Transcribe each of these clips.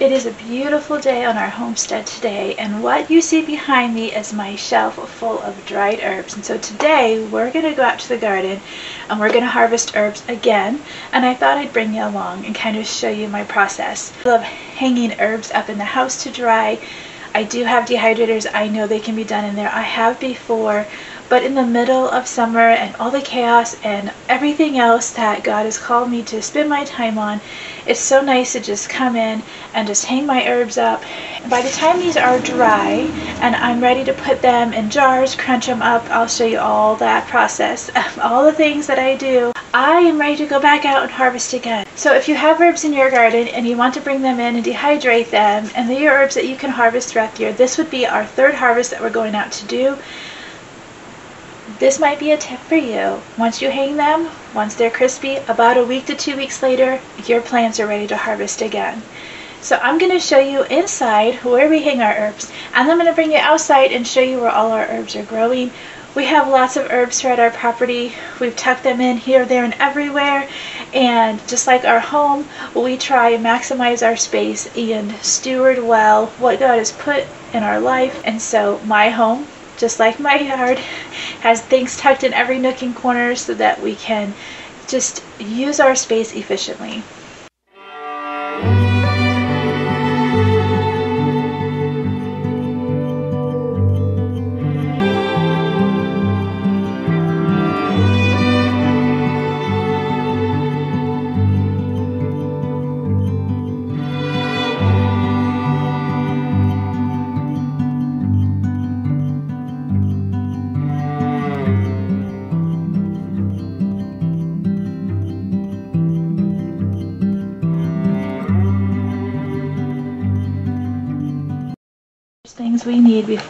It is a beautiful day on our homestead today and what you see behind me is my shelf full of dried herbs and so today we're going to go out to the garden and we're going to harvest herbs again and I thought I'd bring you along and kind of show you my process. I love hanging herbs up in the house to dry. I do have dehydrators. I know they can be done in there. I have before but in the middle of summer and all the chaos and everything else that God has called me to spend my time on, it's so nice to just come in and just hang my herbs up. By the time these are dry and I'm ready to put them in jars, crunch them up, I'll show you all that process, of all the things that I do. I am ready to go back out and harvest again. So if you have herbs in your garden and you want to bring them in and dehydrate them and they are herbs that you can harvest throughout the year, this would be our third harvest that we're going out to do. This might be a tip for you. Once you hang them, once they're crispy, about a week to two weeks later, your plants are ready to harvest again. So I'm going to show you inside where we hang our herbs, and I'm going to bring you outside and show you where all our herbs are growing. We have lots of herbs throughout our property. We've tucked them in here, there, and everywhere. And just like our home, we try and maximize our space and steward well what God has put in our life. And so my home just like my yard, has things tucked in every nook and corner so that we can just use our space efficiently.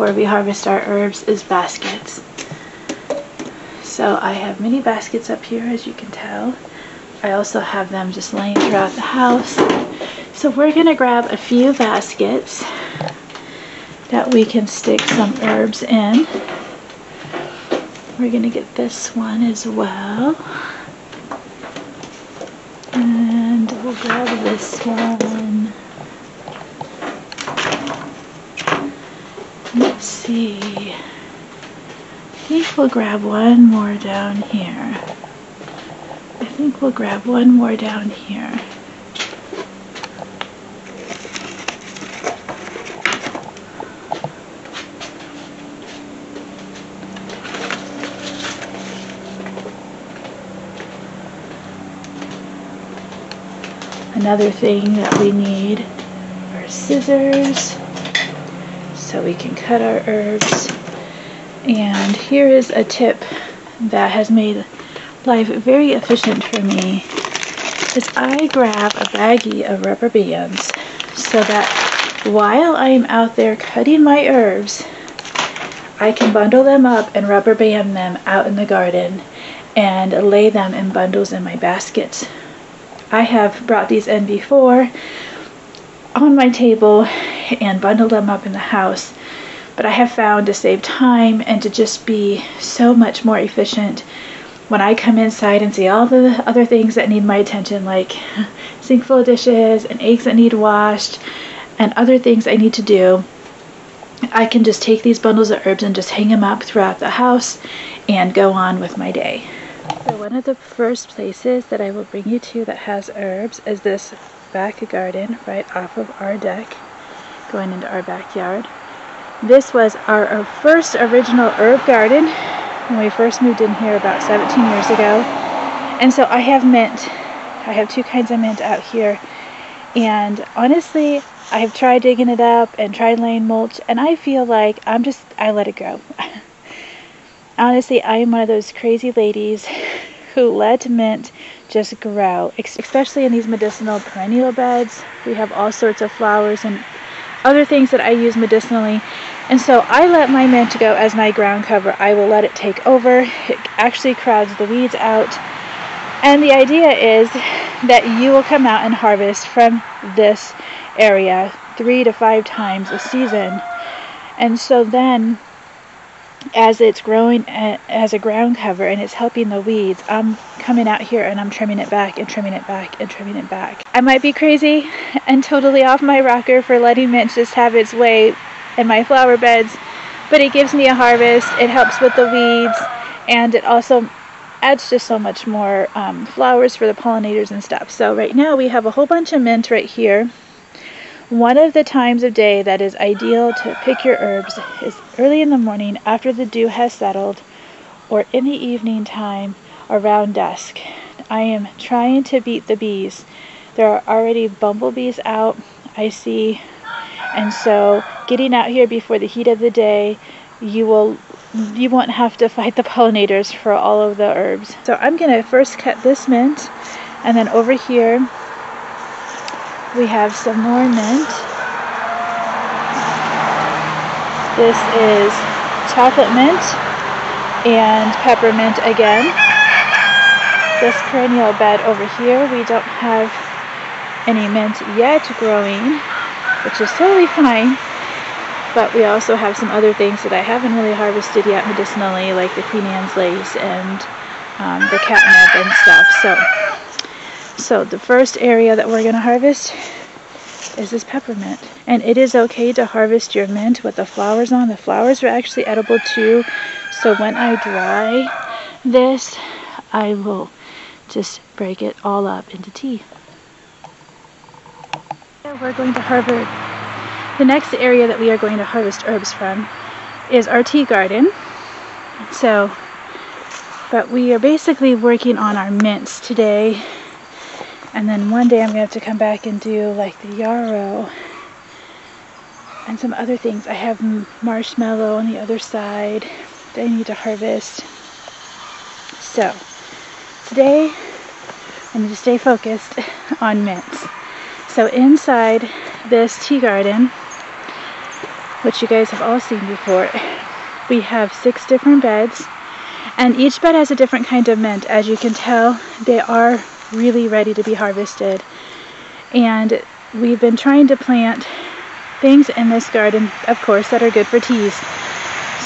Before we harvest our herbs is baskets. So I have many baskets up here as you can tell. I also have them just laying throughout the house. So we're going to grab a few baskets that we can stick some herbs in. We're going to get this one as well. And we'll grab this one. Let's see. I think we'll grab one more down here. I think we'll grab one more down here. Another thing that we need are scissors so we can cut our herbs. And here is a tip that has made life very efficient for me is I grab a baggie of rubber bands so that while I am out there cutting my herbs, I can bundle them up and rubber band them out in the garden and lay them in bundles in my baskets. I have brought these in before on my table and bundled them up in the house. But I have found to save time and to just be so much more efficient when I come inside and see all the other things that need my attention, like sink full of dishes and eggs that need washed and other things I need to do, I can just take these bundles of herbs and just hang them up throughout the house and go on with my day. So one of the first places that I will bring you to that has herbs is this back garden right off of our deck going into our backyard. This was our, first original herb garden when we first moved in here about 17 years ago. And so I have mint. I have two kinds of mint out here. And honestly, I have tried digging it up and tried laying mulch, and I feel like I'm just, I let it grow. honestly, I am one of those crazy ladies who let mint just grow, especially in these medicinal perennial beds. We have all sorts of flowers and other things that I use medicinally. And so I let my mint go as my ground cover. I will let it take over. It actually crowds the weeds out. And the idea is that you will come out and harvest from this area three to five times a season. And so then as it's growing as a ground cover and it's helping the weeds, I'm coming out here and I'm trimming it back and trimming it back and trimming it back. I might be crazy and totally off my rocker for letting mint just have its way in my flower beds, but it gives me a harvest, it helps with the weeds, and it also adds just so much more um, flowers for the pollinators and stuff. So right now we have a whole bunch of mint right here one of the times of day that is ideal to pick your herbs is early in the morning after the dew has settled or in the evening time around dusk. I am trying to beat the bees. There are already bumblebees out, I see, and so getting out here before the heat of the day, you will you won't have to fight the pollinators for all of the herbs. So I'm going to first cut this mint and then over here we have some more mint. This is chocolate mint and peppermint again. This perennial bed over here, we don't have any mint yet growing, which is totally fine. But we also have some other things that I haven't really harvested yet medicinally, like the Queen Anne's lace and um, the catnip and stuff. So so the first area that we're going to harvest is this peppermint. And it is okay to harvest your mint with the flowers on. The flowers are actually edible too. So when I dry this, I will just break it all up into tea. We're going to Harvard. the next area that we are going to harvest herbs from is our tea garden. So, but we are basically working on our mints today and then one day I'm going to have to come back and do like the yarrow and some other things. I have marshmallow on the other side that I need to harvest. So today I'm going to stay focused on mints. So inside this tea garden, which you guys have all seen before, we have six different beds and each bed has a different kind of mint. As you can tell, they are really ready to be harvested. And we've been trying to plant things in this garden, of course, that are good for teas.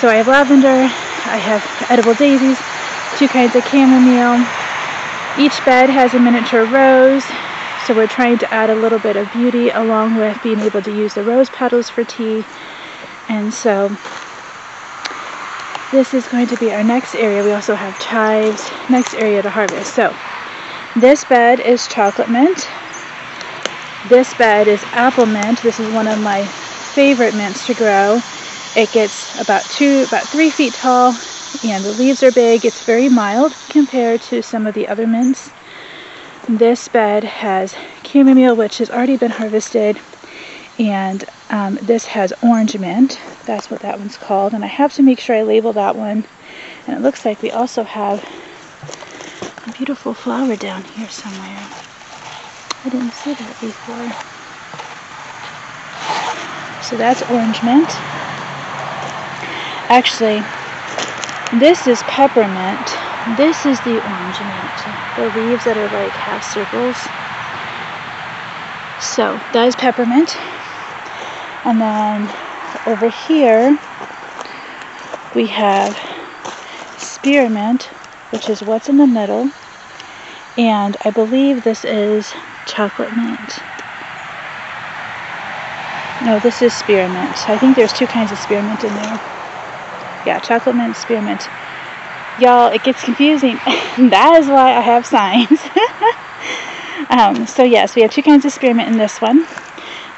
So I have lavender, I have edible daisies, two kinds of chamomile. Each bed has a miniature rose, so we're trying to add a little bit of beauty along with being able to use the rose petals for tea. And so this is going to be our next area. We also have chives, next area to harvest. So this bed is chocolate mint. This bed is apple mint. This is one of my favorite mints to grow. It gets about two, about three feet tall, and the leaves are big. It's very mild compared to some of the other mints. This bed has chamomile, which has already been harvested, and um, this has orange mint. That's what that one's called, and I have to make sure I label that one. And it looks like we also have a beautiful flower down here somewhere. I didn't see that before. So that's orange mint. Actually, this is peppermint. This is the orange mint. The leaves that are like half circles. So that is peppermint. And then over here we have spearmint, which is what's in the middle. And I believe this is chocolate mint. No, this is spearmint. I think there's two kinds of spearmint in there. Yeah, chocolate mint, spearmint. Y'all, it gets confusing. that is why I have signs. um, so yes, we have two kinds of spearmint in this one.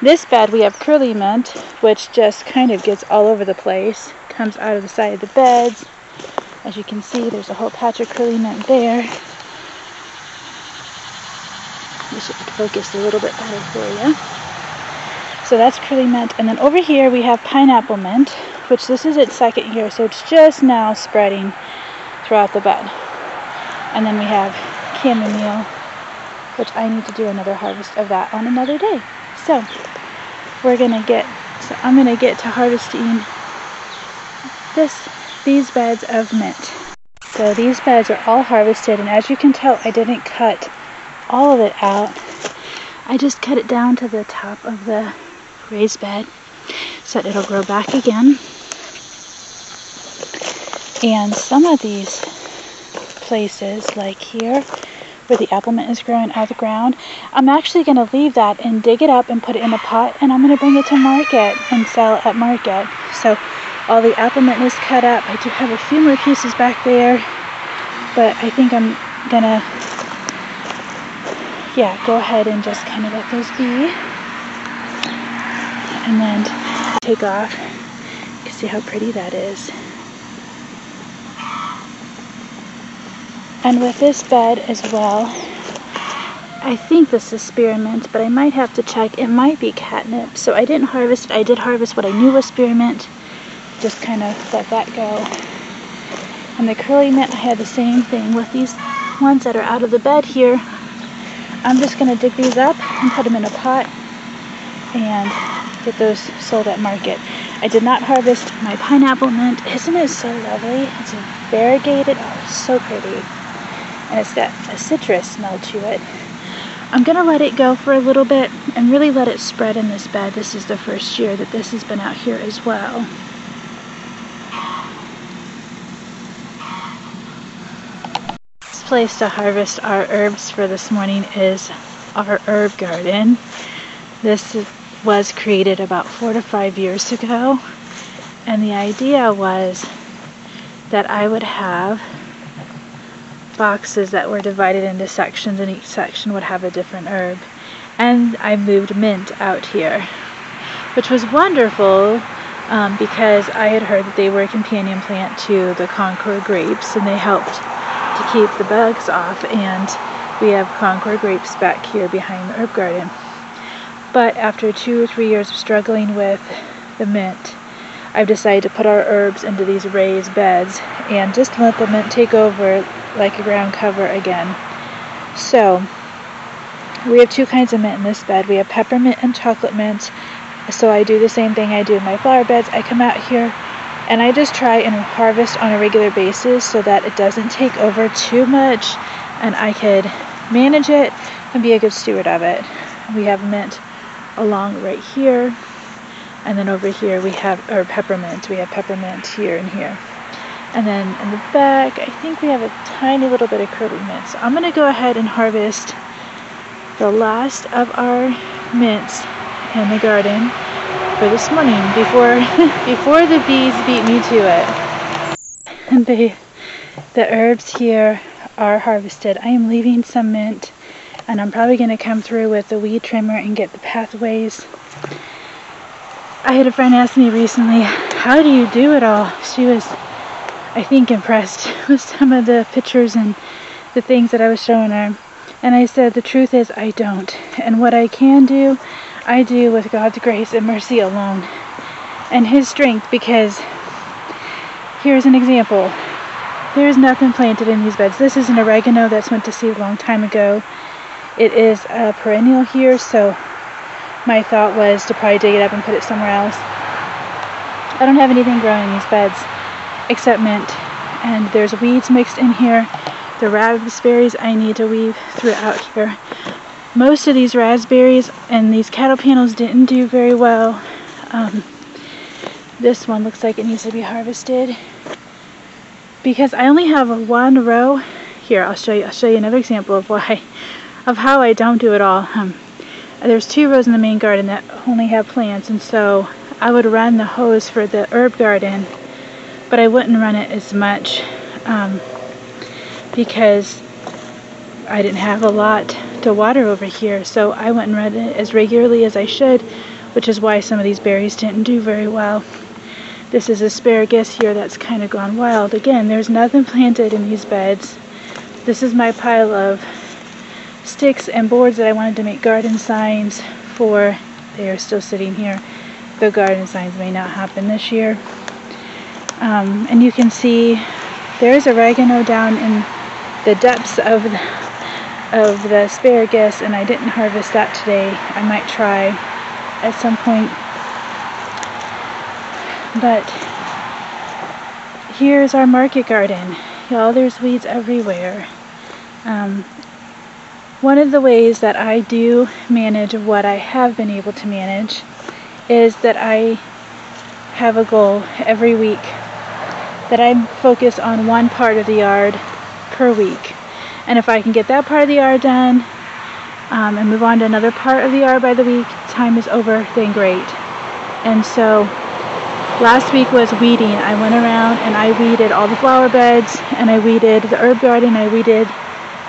This bed we have curly mint, which just kind of gets all over the place. Comes out of the side of the beds. As you can see, there's a whole patch of curly mint there. This should focus a little bit better for you. So that's curly mint. And then over here we have pineapple mint, which this is its second year, so it's just now spreading throughout the bed. And then we have chamomile, which I need to do another harvest of that on another day. So we're gonna get, so I'm gonna get to harvesting this these beds of mint. So these beds are all harvested and as you can tell I didn't cut all of it out. I just cut it down to the top of the raised bed so that it'll grow back again. And some of these places, like here, where the apple mint is growing out of the ground, I'm actually going to leave that and dig it up and put it in a pot and I'm going to bring it to market and sell at market. So all the apple mint is cut up. I do have a few more pieces back there, but I think I'm going to, yeah, go ahead and just kind of let those be. And then take off. You can see how pretty that is. And with this bed as well, I think this is spearmint, but I might have to check. It might be catnip. So I didn't harvest it. I did harvest what I knew was spearmint. Just kind of let that go. And the curly mint, I had the same thing with these ones that are out of the bed here. I'm just going to dig these up and put them in a pot and get those sold at market. I did not harvest my pineapple mint. Isn't it so lovely? It's variegated. Oh, it's so pretty and it's got a citrus smell to it. I'm going to let it go for a little bit and really let it spread in this bed. This is the first year that this has been out here as well. This place to harvest our herbs for this morning is our herb garden. This was created about four to five years ago and the idea was that I would have boxes that were divided into sections and each section would have a different herb. And I moved mint out here, which was wonderful um, because I had heard that they were a companion plant to the Concord grapes and they helped to keep the bugs off and we have Concord grapes back here behind the herb garden. But after two or three years of struggling with the mint, I've decided to put our herbs into these raised beds and just let the mint take over like a ground cover again. So we have two kinds of mint in this bed. We have peppermint and chocolate mint. So I do the same thing I do in my flower beds. I come out here and I just try and harvest on a regular basis so that it doesn't take over too much and I could manage it and be a good steward of it. We have mint along right here and then over here we have or peppermint. We have peppermint here and here. And then in the back, I think we have a tiny little bit of curly mint. So I'm going to go ahead and harvest the last of our mints in the garden for this morning before before the bees beat me to it. And the the herbs here are harvested. I am leaving some mint and I'm probably going to come through with the weed trimmer and get the pathways. I had a friend ask me recently, how do you do it all? She was I think, impressed with some of the pictures and the things that I was showing her. And I said, the truth is, I don't. And what I can do, I do with God's grace and mercy alone. And His strength, because here's an example. There's nothing planted in these beds. This is an oregano that's went to seed a long time ago. It is a perennial here, so my thought was to probably dig it up and put it somewhere else. I don't have anything growing in these beds except mint. And there's weeds mixed in here. The raspberries I need to weave throughout here. Most of these raspberries and these cattle panels didn't do very well. Um, this one looks like it needs to be harvested because I only have one row here I'll show you I'll show you another example of why of how I don't do it all um, there's two rows in the main garden that only have plants and so I would run the hose for the herb garden but I wouldn't run it as much um, because I didn't have a lot to water over here so I wouldn't run it as regularly as I should which is why some of these berries didn't do very well. This is asparagus here that's kind of gone wild. Again, there's nothing planted in these beds. This is my pile of sticks and boards that I wanted to make garden signs for. They are still sitting here. The garden signs may not happen this year. Um, and you can see there's oregano down in the depths of the, of the asparagus and I didn't harvest that today. I might try at some point. But here's our market garden. Y'all, there's weeds everywhere. Um, one of the ways that I do manage what I have been able to manage is that I have a goal every week that I focus on one part of the yard per week. And if I can get that part of the yard done um, and move on to another part of the yard by the week, time is over, then great. And so last week was weeding. I went around and I weeded all the flower beds and I weeded the herb garden. I weeded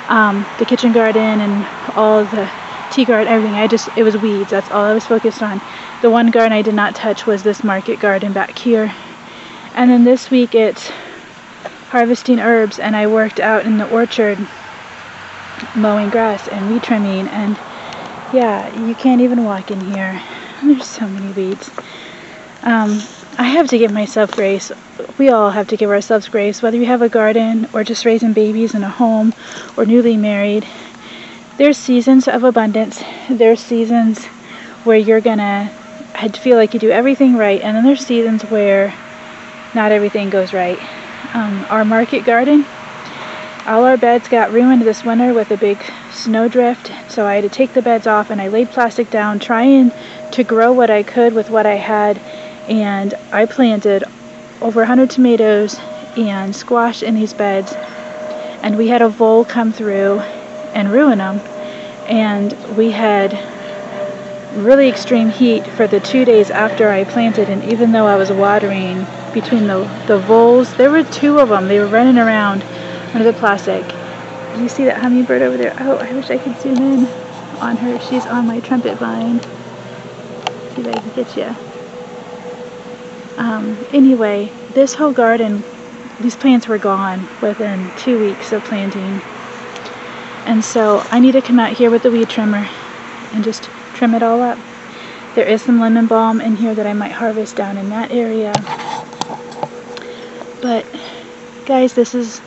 um, the kitchen garden and all the tea garden, everything. I just, it was weeds. That's all I was focused on. The one garden I did not touch was this market garden back here. And then this week it's harvesting herbs and I worked out in the orchard mowing grass and weed trimming and yeah, you can't even walk in here. There's so many weeds. Um, I have to give myself grace. We all have to give ourselves grace, whether you have a garden or just raising babies in a home or newly married. There's seasons of abundance. There's seasons where you're gonna feel like you do everything right, and then there's seasons where not everything goes right. Um, our market garden, all our beds got ruined this winter with a big snowdrift, so I had to take the beds off and I laid plastic down trying to grow what I could with what I had, and I planted over 100 tomatoes and squash in these beds, and we had a vole come through and ruin them, and we had really extreme heat for the two days after I planted. And even though I was watering between the, the voles, there were two of them. They were running around under the plastic. Do you see that hummingbird over there? Oh, I wish I could zoom in on her. She's on my trumpet vine. See if I can get you. Um, anyway, this whole garden, these plants were gone within two weeks of planting. And so I need to come out here with the weed trimmer and just trim it all up. There is some lemon balm in here that I might harvest down in that area. But guys, this is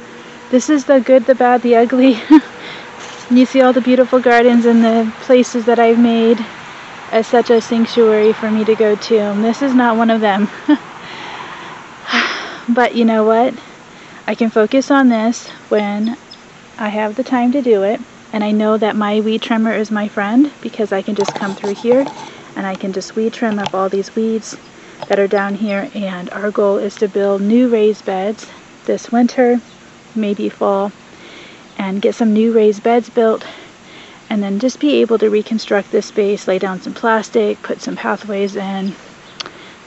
this is the good, the bad, the ugly. you see all the beautiful gardens and the places that I've made as such a sanctuary for me to go to. And this is not one of them. but you know what? I can focus on this when I have the time to do it and I know that my weed trimmer is my friend because I can just come through here and I can just weed trim up all these weeds that are down here and our goal is to build new raised beds this winter, maybe fall, and get some new raised beds built and then just be able to reconstruct this space, lay down some plastic, put some pathways in.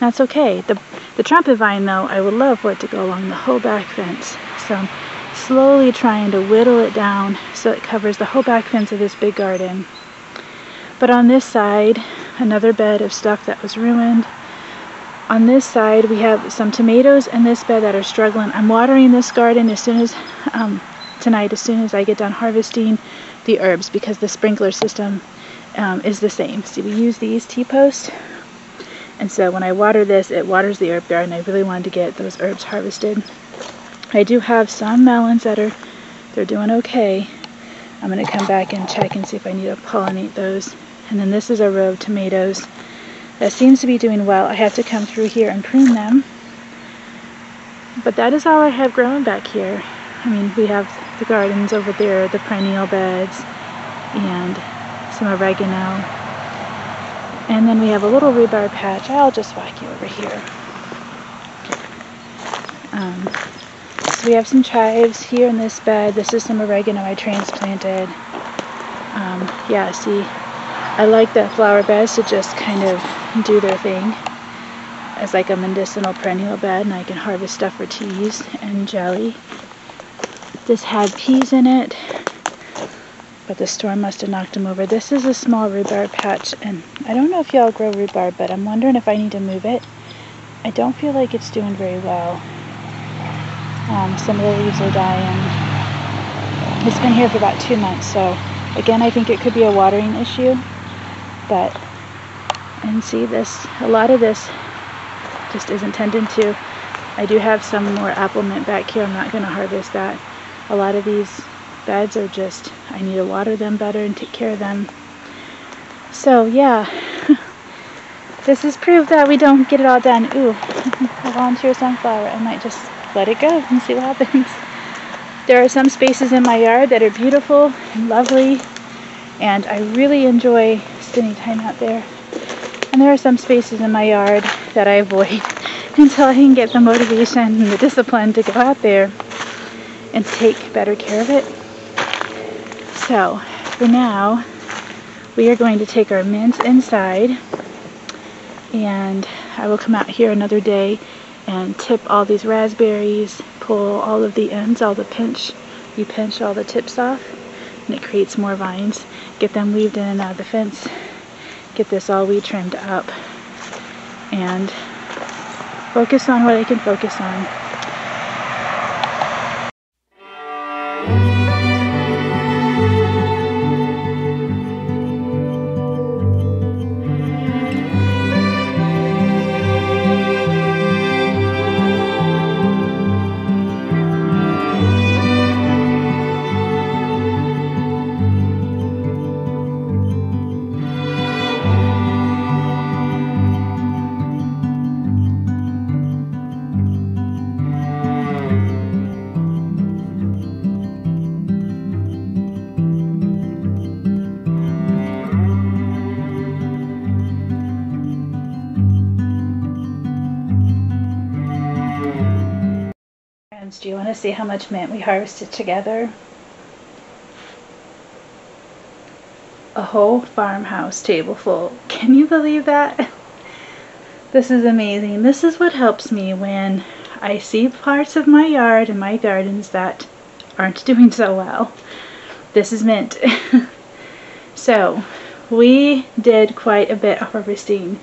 That's okay. The, the trumpet vine though, I would love for it to go along the whole back fence. So I'm slowly trying to whittle it down so it covers the whole back fence of this big garden. But on this side, another bed of stuff that was ruined. On this side, we have some tomatoes in this bed that are struggling. I'm watering this garden as soon as, um, tonight, as soon as I get done harvesting the herbs because the sprinkler system um, is the same. See, we use these T-posts. And so when I water this, it waters the herb garden. I really wanted to get those herbs harvested. I do have some melons that are, they're doing okay. I'm going to come back and check and see if I need to pollinate those. And then this is a row of tomatoes that seems to be doing well. I have to come through here and prune them. But that is all I have growing back here. I mean, we have the gardens over there, the perennial beds, and some oregano. And then we have a little rhubarb patch. I'll just walk you over here. Um, we have some chives here in this bed. This is some oregano I transplanted. Um, yeah, see, I like the flower beds to just kind of do their thing as like a medicinal perennial bed and I can harvest stuff for teas and jelly. This had peas in it, but the storm must have knocked them over. This is a small rhubarb patch, and I don't know if y'all grow rhubarb, but I'm wondering if I need to move it. I don't feel like it's doing very well. Um, some of the leaves are dying. It's been here for about two months, so again, I think it could be a watering issue. But, and see this, a lot of this just isn't tended to. I do have some more apple mint back here. I'm not going to harvest that. A lot of these beds are just, I need to water them better and take care of them. So yeah, this is proof that we don't get it all done. Ooh, a volunteer sunflower. I might just let it go and see what happens. There are some spaces in my yard that are beautiful and lovely, and I really enjoy spending time out there. And there are some spaces in my yard that I avoid until I can get the motivation and the discipline to go out there and take better care of it. So for now, we are going to take our mint inside and I will come out here another day and tip all these raspberries, pull all of the ends, all the pinch, you pinch all the tips off and it creates more vines. Get them weaved in and out of the fence, get this all weed trimmed up and focus on what I can focus on. Much mint we harvested together? A whole farmhouse table full. Can you believe that? This is amazing. This is what helps me when I see parts of my yard and my gardens that aren't doing so well. This is mint. so, we did quite a bit of harvesting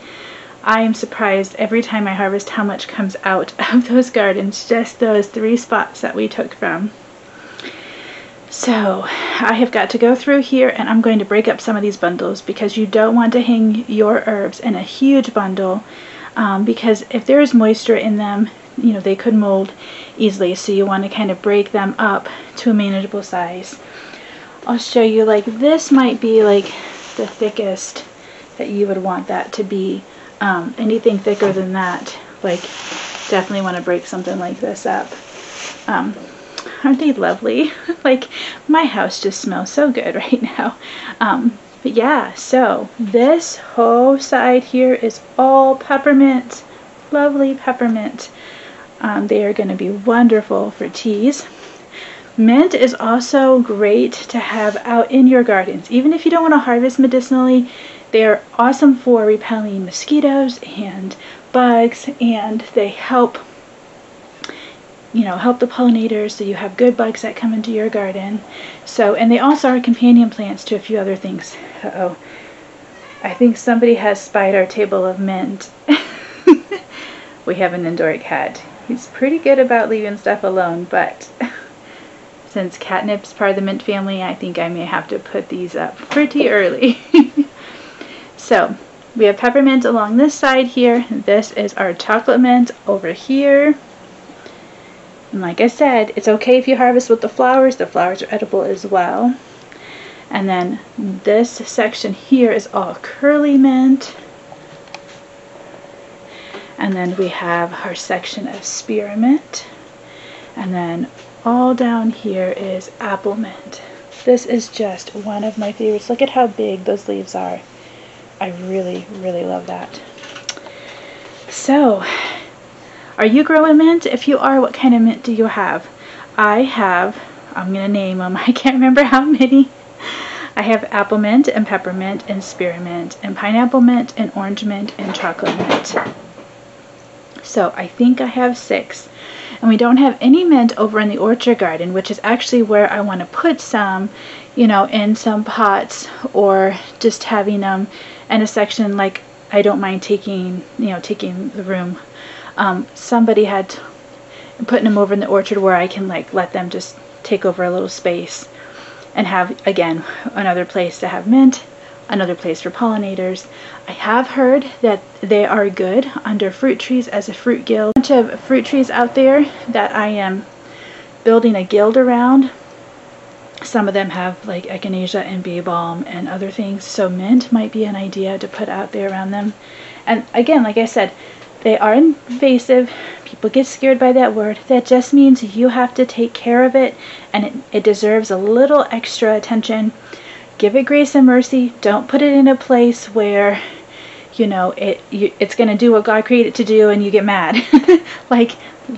I am surprised every time I harvest how much comes out of those gardens, just those three spots that we took from. So I have got to go through here and I'm going to break up some of these bundles because you don't want to hang your herbs in a huge bundle um, because if there is moisture in them, you know, they could mold easily. So you want to kind of break them up to a manageable size. I'll show you like this might be like the thickest that you would want that to be. Um, anything thicker than that, like definitely want to break something like this up. Um, aren't they lovely? like my house just smells so good right now. Um, but yeah, so this whole side here is all peppermint, lovely peppermint. Um, they are going to be wonderful for teas. Mint is also great to have out in your gardens. Even if you don't want to harvest medicinally, they're awesome for repelling mosquitoes and bugs and they help you know help the pollinators so you have good bugs that come into your garden. So and they also are companion plants to a few other things. Uh oh I think somebody has spied our table of mint. We have an indoor cat. He's pretty good about leaving stuff alone but since catnip's part of the mint family I think I may have to put these up pretty early So we have peppermint along this side here. This is our chocolate mint over here. And like I said, it's okay if you harvest with the flowers. The flowers are edible as well. And then this section here is all curly mint. And then we have our section of spearmint. And then all down here is apple mint. This is just one of my favorites. Look at how big those leaves are. I really, really love that. So, are you growing mint? If you are, what kind of mint do you have? I have, I'm going to name them, I can't remember how many. I have apple mint and peppermint and spearmint and pineapple mint and orange mint and chocolate mint. So I think I have six. And we don't have any mint over in the orchard garden, which is actually where I want to put some, you know, in some pots or just having them and a section like I don't mind taking, you know, taking the room. Um, somebody had putting them over in the orchard where I can like let them just take over a little space and have again another place to have mint another place for pollinators. I have heard that they are good under fruit trees as a fruit guild. A bunch of fruit trees out there that I am building a guild around some of them have like echinacea and bee balm and other things, so mint might be an idea to put out there around them. And again, like I said, they are invasive. People get scared by that word. That just means you have to take care of it and it, it deserves a little extra attention. Give it grace and mercy. Don't put it in a place where you know, it you, it's going to do what God created it to do and you get mad. like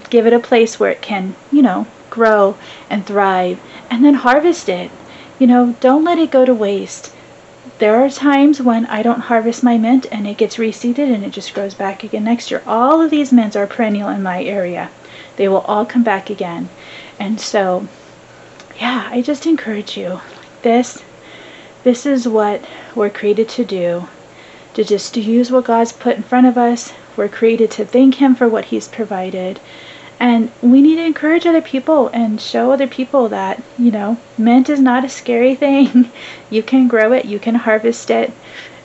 give it a place where it can, you know, grow and thrive and then harvest it. You know, don't let it go to waste. There are times when I don't harvest my mint and it gets reseeded and it just grows back again next year. All of these mints are perennial in my area. They will all come back again. And so, yeah, I just encourage you. This this is what we're created to do. To just to use what God's put in front of us. We're created to thank him for what he's provided and we need to encourage other people and show other people that, you know, mint is not a scary thing. you can grow it, you can harvest it,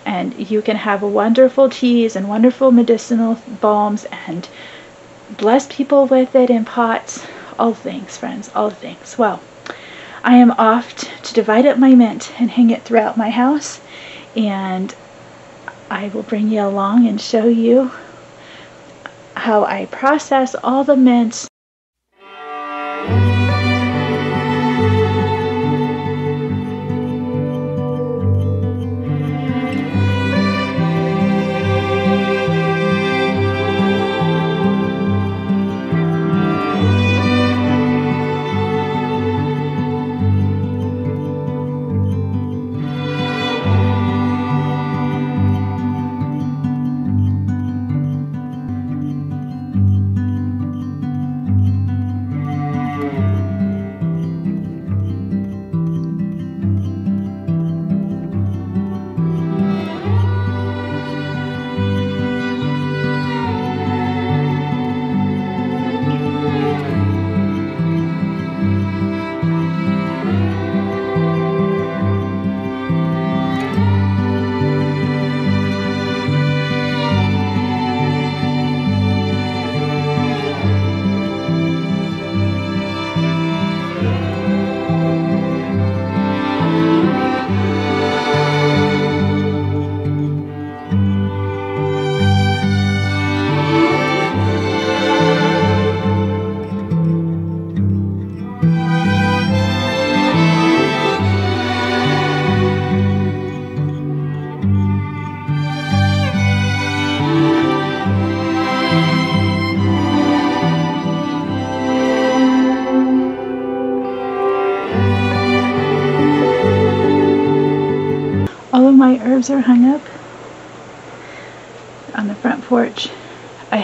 and you can have wonderful teas and wonderful medicinal balms and bless people with it in pots. All things, friends, all things. Well, I am off to divide up my mint and hang it throughout my house, and I will bring you along and show you how I process all the mints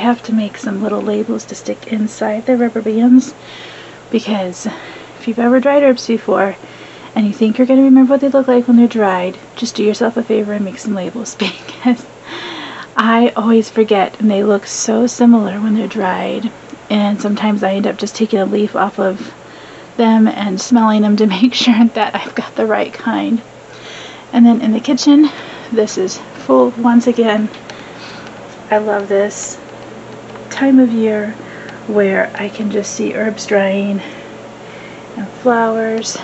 have to make some little labels to stick inside the rubber bands because if you've ever dried herbs before and you think you're going to remember what they look like when they're dried, just do yourself a favor and make some labels because I always forget and they look so similar when they're dried and sometimes I end up just taking a leaf off of them and smelling them to make sure that I've got the right kind. And then in the kitchen, this is full once again. I love this time of year where I can just see herbs drying and flowers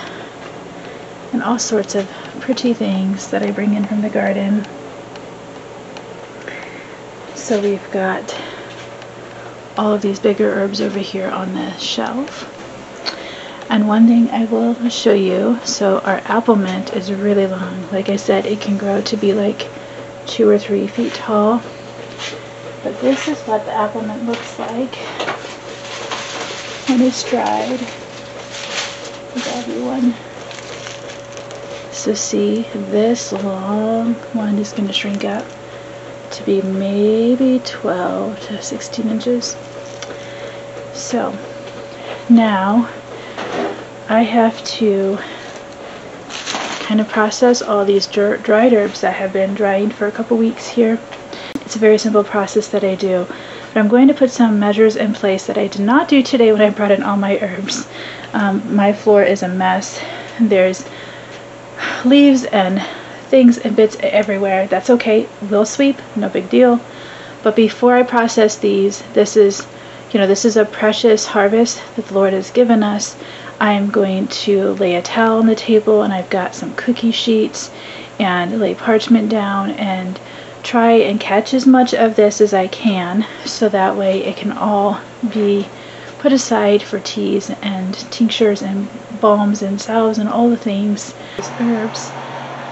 and all sorts of pretty things that I bring in from the garden. So we've got all of these bigger herbs over here on the shelf. And one thing I will show you, so our apple mint is really long. Like I said, it can grow to be like two or three feet tall. But this is what the apple mint looks like when it's dried. I'll grab you one. So see, this long one is going to shrink up to be maybe 12 to 16 inches. So now I have to kind of process all these dried herbs that have been drying for a couple weeks here. It's a very simple process that I do. But I'm going to put some measures in place that I did not do today when I brought in all my herbs. Um, my floor is a mess. There's leaves and things and bits everywhere. That's okay. We'll sweep. No big deal. But before I process these, this is, you know, this is a precious harvest that the Lord has given us. I'm going to lay a towel on the table and I've got some cookie sheets and lay parchment down and try and catch as much of this as I can so that way it can all be put aside for teas and tinctures and balms and salves and all the things. Herbs.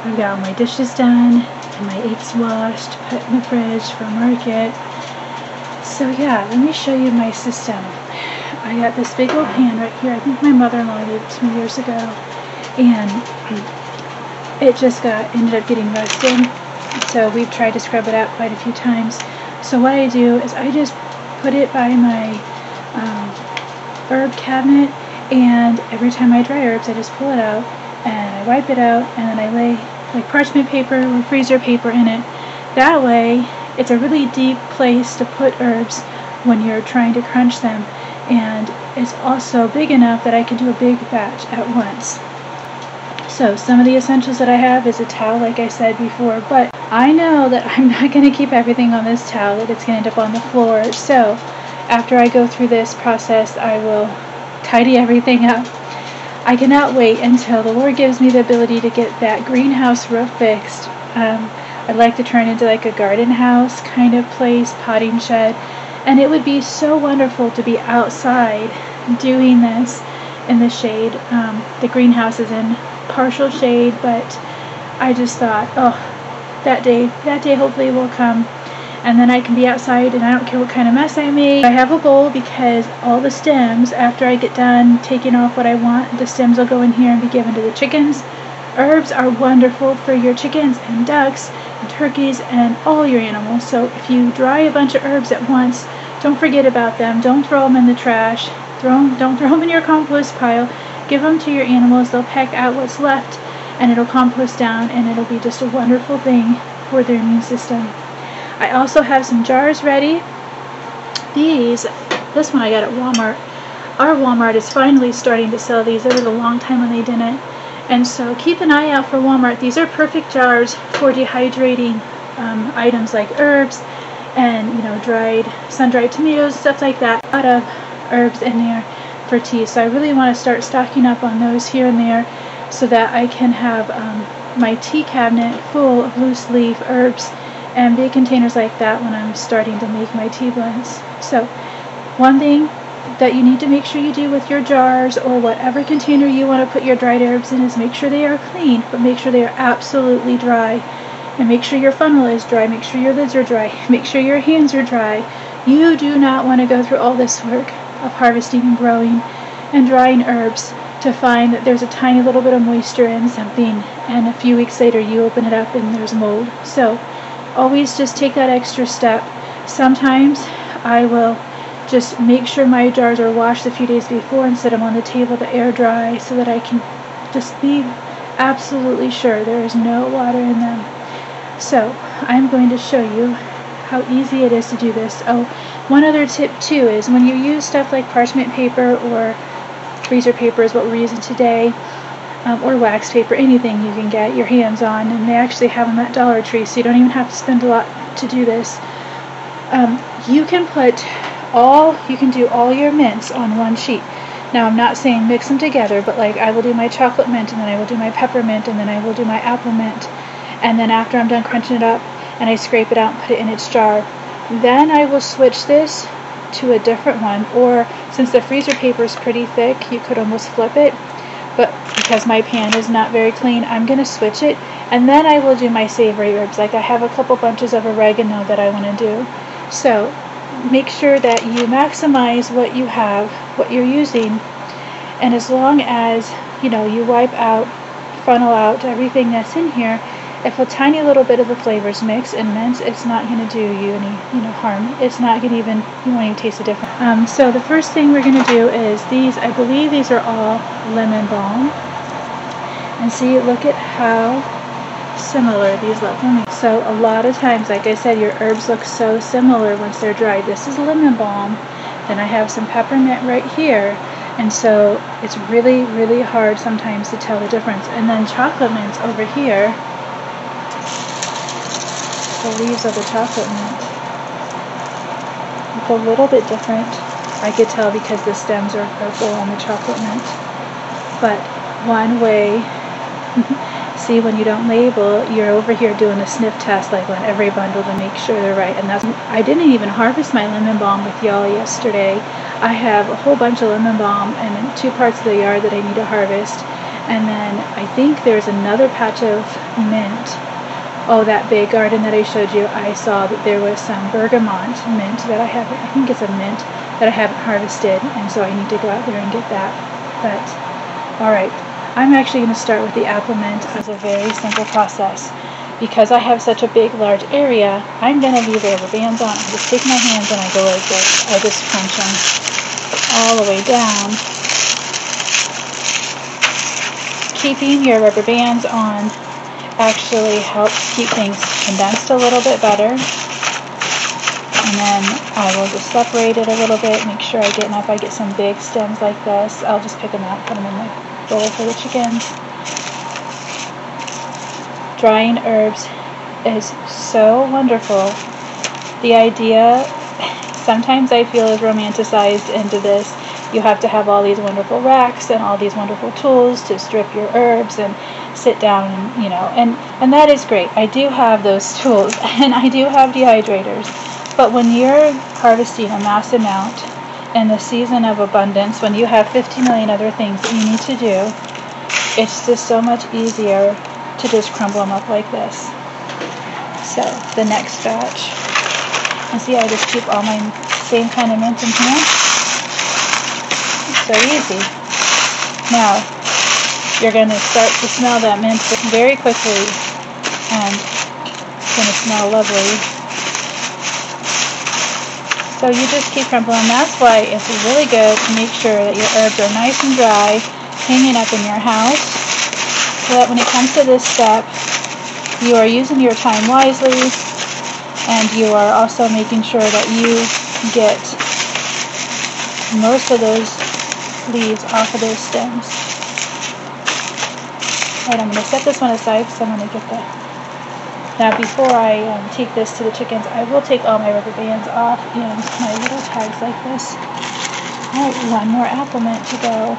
I've got all my dishes done and my eggs washed, put in the fridge for market. So yeah, let me show you my system. I got this big old pan right here. I think my mother-in-law gave it to me years ago. And it just got ended up getting rusted. So we've tried to scrub it out quite a few times. So what I do is I just put it by my um, herb cabinet and every time I dry herbs I just pull it out and I wipe it out and then I lay like parchment paper or freezer paper in it. That way it's a really deep place to put herbs when you're trying to crunch them and it's also big enough that I can do a big batch at once. So some of the essentials that I have is a towel like I said before, but I know that I'm not going to keep everything on this towel, that it's going to end up on the floor. So after I go through this process, I will tidy everything up. I cannot wait until the Lord gives me the ability to get that greenhouse roof fixed. Um, I'd like to turn it into like a garden house kind of place, potting shed, and it would be so wonderful to be outside doing this in the shade. Um, the greenhouse is in partial shade, but I just thought, oh, that day, that day hopefully will come and then I can be outside and I don't care what kind of mess I make. I have a bowl because all the stems, after I get done taking off what I want, the stems will go in here and be given to the chickens. Herbs are wonderful for your chickens and ducks and turkeys and all your animals. So if you dry a bunch of herbs at once, don't forget about them. Don't throw them in the trash. Throw them, don't throw them in your compost pile. Give them to your animals. They'll peck out what's left and it'll compost down and it'll be just a wonderful thing for their immune system. I also have some jars ready. These, this one I got at Walmart. Our Walmart is finally starting to sell these. It was a long time when they didn't. And so keep an eye out for Walmart. These are perfect jars for dehydrating um, items like herbs and, you know, dried, sun-dried tomatoes, stuff like that. A lot of herbs in there for tea. So I really want to start stocking up on those here and there so that I can have um, my tea cabinet full of loose leaf herbs and big containers like that when I'm starting to make my tea blends. So one thing that you need to make sure you do with your jars or whatever container you want to put your dried herbs in is make sure they are clean, but make sure they are absolutely dry. And make sure your funnel is dry, make sure your lids are dry, make sure your hands are dry. You do not want to go through all this work of harvesting and growing and drying herbs to find that there's a tiny little bit of moisture in something and a few weeks later you open it up and there's mold. So always just take that extra step. Sometimes I will just make sure my jars are washed a few days before and set them on the table to air dry so that I can just be absolutely sure there is no water in them. So I'm going to show you how easy it is to do this. Oh, one other tip too is when you use stuff like parchment paper or freezer paper is what we're using today, um, or wax paper, anything you can get your hands on, and they actually have them at Dollar Tree, so you don't even have to spend a lot to do this. Um, you can put all, you can do all your mints on one sheet. Now I'm not saying mix them together, but like I will do my chocolate mint, and then I will do my peppermint, and then I will do my apple mint, and then after I'm done crunching it up, and I scrape it out and put it in its jar, then I will switch this to a different one, or since the freezer paper is pretty thick, you could almost flip it but because my pan is not very clean, I'm going to switch it, and then I will do my savory herbs. Like I have a couple bunches of oregano that I want to do. So make sure that you maximize what you have, what you're using, and as long as, you know, you wipe out, funnel out everything that's in here, if a tiny little bit of the flavors mix and mince, it's not going to do you any you know harm. It's not going to even you won't even taste the difference. Um, so the first thing we're going to do is these. I believe these are all lemon balm. And see, look at how similar these look. So a lot of times, like I said, your herbs look so similar once they're dried. This is lemon balm. Then I have some peppermint right here. And so it's really, really hard sometimes to tell the difference. And then chocolate mint over here the leaves of the chocolate mint look a little bit different. I could tell because the stems are purple on the chocolate mint. But one way, see when you don't label, you're over here doing a sniff test like on every bundle to make sure they're right. And that's, I didn't even harvest my lemon balm with y'all yesterday. I have a whole bunch of lemon balm in two parts of the yard that I need to harvest. And then I think there's another patch of mint oh, that big garden that I showed you, I saw that there was some bergamot mint that I haven't, I think it's a mint that I haven't harvested, and so I need to go out there and get that. But, alright, I'm actually going to start with the apple mint as a very simple process. Because I have such a big, large area, I'm going to leave the rubber bands on. I just take my hands and I go like this. I just crunch them all the way down. Keeping your rubber bands on actually helps keep things condensed a little bit better. And then I will just separate it a little bit, make sure I get enough. I get some big stems like this. I'll just pick them out, put them in the bowl for the chickens. Drying herbs is so wonderful. The idea, sometimes I feel is romanticized into this. You have to have all these wonderful racks and all these wonderful tools to strip your herbs and sit down and you know and and that is great. I do have those tools and i do have dehydrators. But when you're harvesting a mass amount in the season of abundance when you have 50 million other things that you need to do it's just so much easier to just crumble them up like this. So the next batch. And see i just keep all my same kind of mint in here. It's so easy. Now you're going to start to smell that mint very quickly and it's going to smell lovely. So you just keep crumpling. That's why it's really good to make sure that your herbs are nice and dry, hanging up in your house, so that when it comes to this step, you are using your time wisely and you are also making sure that you get most of those leaves off of those stems. Alright, I'm going to set this one aside because I'm going to get the... Now before I um, take this to the chickens, I will take all my rubber bands off and my little tags like this. Alright, one more apple mint to go.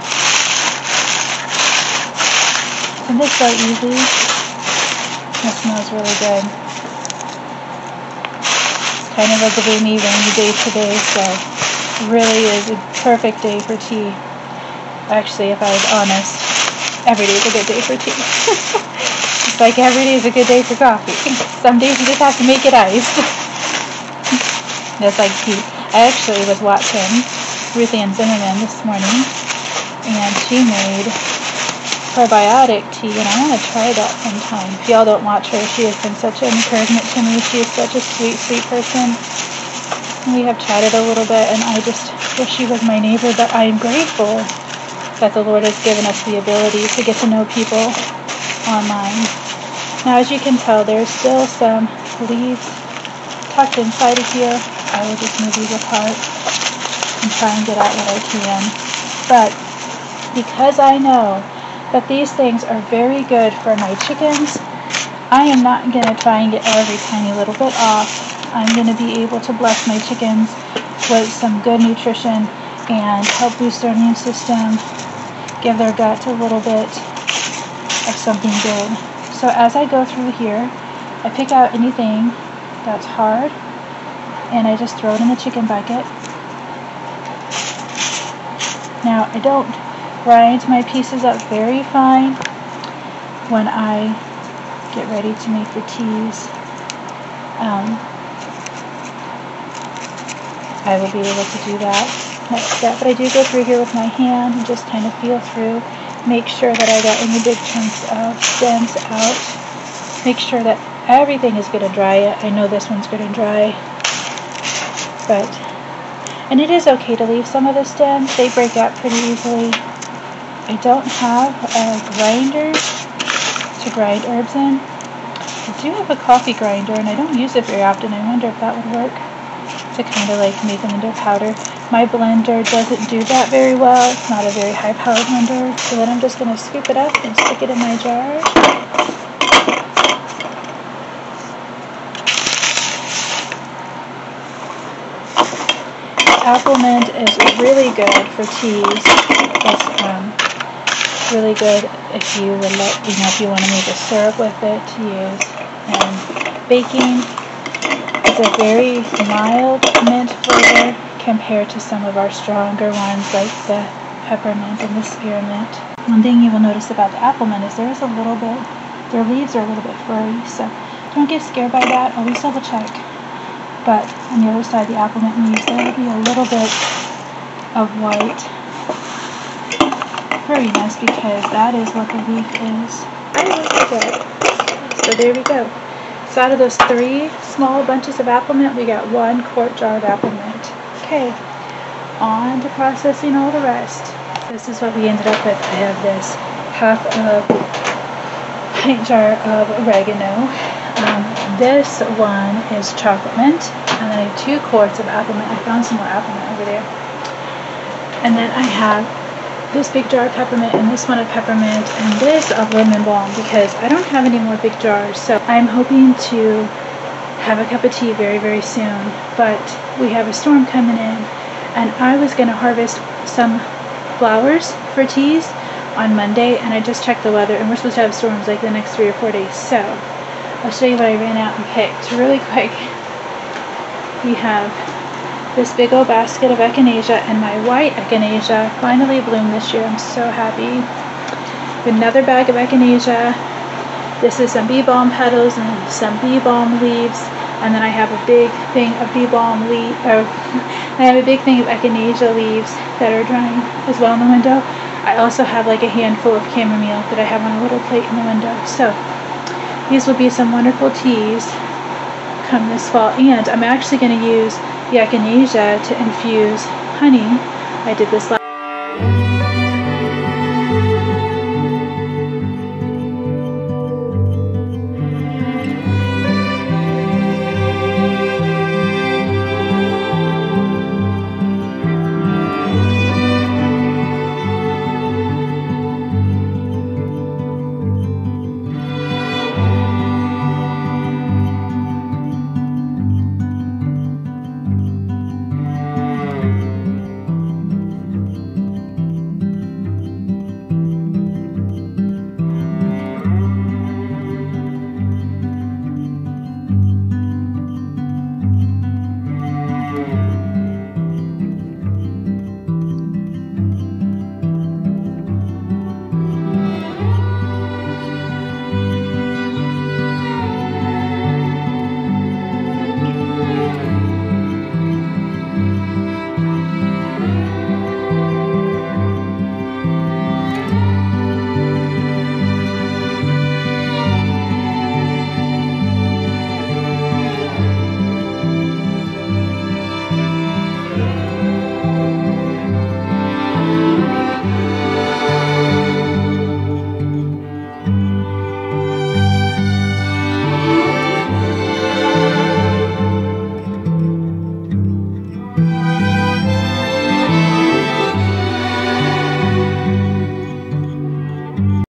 And this so easy. It smells really good. It's kind of like a rainy, rainy day today, so really is a perfect day for tea. Actually, if I was honest, every day is a good day for tea. it's like every day is a good day for coffee. Some days you just have to make it iced. That's like tea. I actually was watching Ruth Ann Zimmerman this morning, and she made probiotic tea, and I want to try that sometime. If y'all don't watch her, she has been such an encouragement to me. She is such a sweet, sweet person. We have chatted a little bit, and I just wish she was my neighbor, but I am grateful that the Lord has given us the ability to get to know people online. Now, as you can tell, there's still some leaves tucked inside of here. I will just move these apart and try and get out what I can. But because I know that these things are very good for my chickens, I am not going to try and get every tiny little bit off. I'm going to be able to bless my chickens with some good nutrition and help boost their immune system give their gut a little bit of something good. So as I go through here, I pick out anything that's hard and I just throw it in the chicken bucket. Now I don't grind my pieces up very fine when I get ready to make the teas. Um, I will be able to do that next step. But I do go through here with my hand and just kind of feel through, make sure that I got any big chunks of stems out. Make sure that everything is going to dry. I know this one's going to dry, but, and it is okay to leave some of the stems. They break out pretty easily. I don't have a grinder to grind herbs in. I do have a coffee grinder and I don't use it very often. I wonder if that would work to kind of like make them into powder. My blender doesn't do that very well. It's not a very high powered blender. So then I'm just going to scoop it up and stick it in my jar. Apple mint is really good for teas. It's um, really good if you would let, you know, if you want to make a syrup with it to use. And baking is a very mild mint flavor compared to some of our stronger ones like the peppermint and the spearmint. One thing you will notice about the apple mint is there is a little bit, their leaves are a little bit furry, so Don't get scared by that. Always double check. But on the other side, the apple mint leaves, there will be a little bit of white. Very nice because that is what the leaf is. So there we go. So out of those three small bunches of apple mint, we got one quart jar of apple mint. Okay, on to processing all the rest. This is what we ended up with. I have this half of pint jar of oregano. Um, this one is chocolate mint, and then I have two quarts of apple mint. I found some more apple mint over there. And then I have this big jar of peppermint and this one of peppermint and this of lemon balm because I don't have any more big jars. So I'm hoping to have a cup of tea very, very soon. But we have a storm coming in and I was going to harvest some flowers for teas on Monday and I just checked the weather and we're supposed to have storms like the next three or four days. So I'll show you what I ran out and picked really quick. We have this big old basket of echinacea and my white echinacea finally bloomed this year. I'm so happy. Another bag of echinacea. This is some bee balm petals and some bee balm leaves. And then I have a big thing of bee balm leaf. Oh, I have a big thing of echinacea leaves that are drying as well in the window. I also have like a handful of chamomile that I have on a little plate in the window. So these will be some wonderful teas come this fall. And I'm actually going to use the echinacea to infuse honey. I did this last